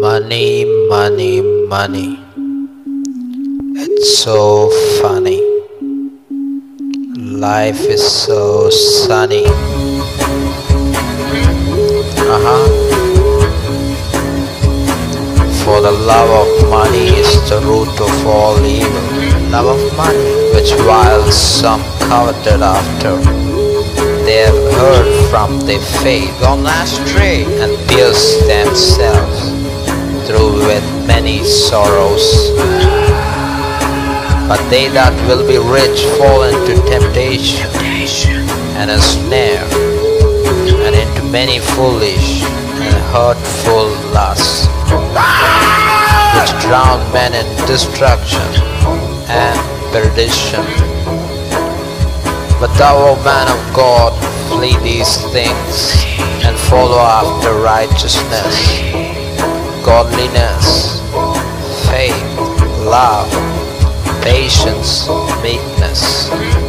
Money, money, money. It's so funny. Life is so sunny. Uh huh. For the love of money is the root of all evil. Love of money, which while some coveted after, they have heard from their faith, gone astray, and pierced themselves with many sorrows. But they that will be rich fall into temptation and a snare, and into many foolish and hurtful lusts, which drown men in destruction and perdition. But thou, O man of God, flee these things and follow after righteousness, godliness, faith, love, patience, meekness.